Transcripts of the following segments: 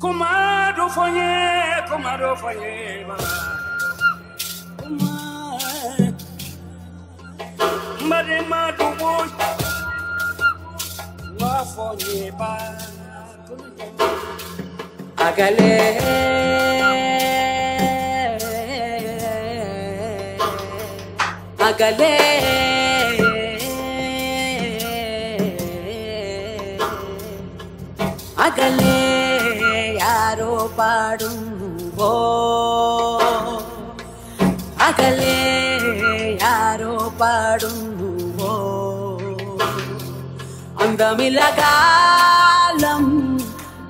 Kumado fonye, kumado fonye, mama. Kumado. Mbade madu boy. Wa fonye ba. Agale Agale Agale யாரோ பாடும் போ அகலே யாரோ பாடும் பூவோ அந்தமில காலம்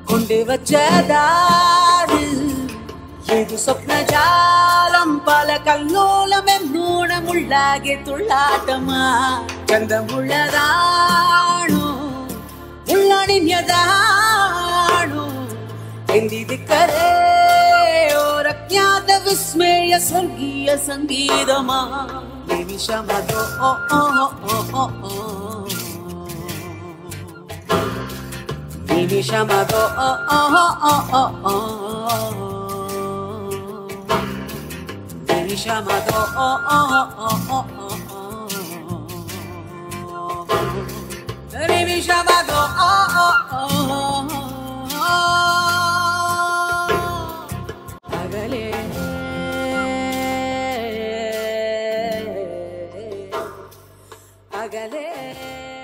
கொண்டு வச்சதாடு இது சொப்ன ஜாலம் பல கல்லோலம் மூணமுள்ளாகி துள்ளாட்டமா? ಚಂದ ಮುಳ್ಳದಾಣು എന്തിരിക്കരേ ഓരജ്ഞാത വിസ്മയ സ്വർഗീയ സംഗീതമാ നിമിഷമതോ ഓ ഓ ഓ ഓ ഓ നിമിഷമതോ ഓ ഓ ഓ ഓ ഓ നിമിഷമതോ ഓ ഓ ഓ ഓ ഓ നിമിഷമതോ ഓ I got it.